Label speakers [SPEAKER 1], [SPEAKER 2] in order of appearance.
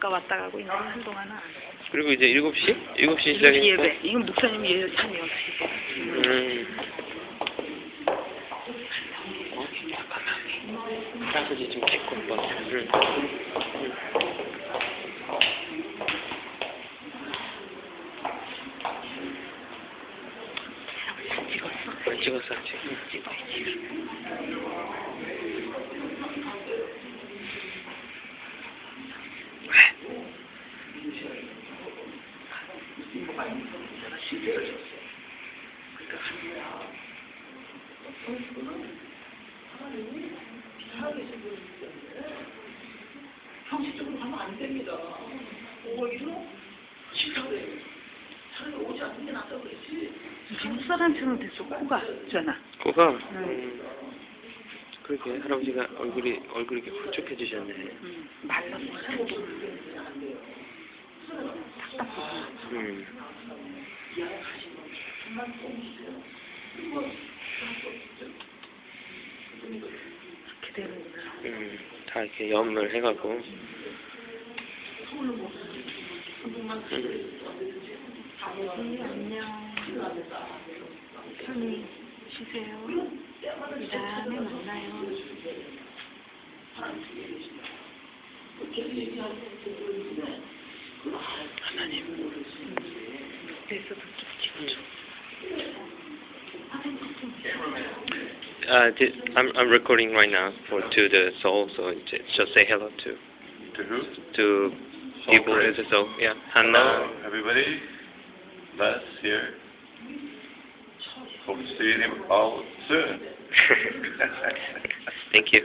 [SPEAKER 1] 아까 왔다 가고 이제 한동안은 안 해.
[SPEAKER 2] 그리고 이제 7시? 7시
[SPEAKER 1] 이거
[SPEAKER 2] 시작했고.
[SPEAKER 1] 예배. 이건 목사님 예, 한 6시.
[SPEAKER 2] 음. 어? 할아버지 좀 찍고 한번. 응.
[SPEAKER 1] 찍었어?
[SPEAKER 2] 안 찍었어 아직.
[SPEAKER 1] 찍어야지.
[SPEAKER 3] 형식적으로 하면 안 됩니다. 오히려 식사대 차라리 오지 않는 게 낫다고 그랬지.
[SPEAKER 1] 지금 사람처럼 됐어. 코가 잖아.
[SPEAKER 2] 코가. 음. 그렇게 할아버지가 얼굴이 얼굴이 이렇게 홀쭉해지셨네.
[SPEAKER 1] 음,
[SPEAKER 2] 음.
[SPEAKER 1] 이렇게 되는구나.
[SPEAKER 2] 음. 다 이렇게 염을 해갖고. 음.
[SPEAKER 1] 안녕. 편히 쉬세요. 이 다음에 만나요.
[SPEAKER 2] 하나님. Uh, I'm I'm recording right now for to the soul, so just say hello to.
[SPEAKER 4] To who?
[SPEAKER 2] To
[SPEAKER 4] soul
[SPEAKER 2] people in the soul. Yeah.
[SPEAKER 4] Hello,
[SPEAKER 2] hello
[SPEAKER 4] everybody. Les here. Hope to see you all soon.
[SPEAKER 2] Thank you.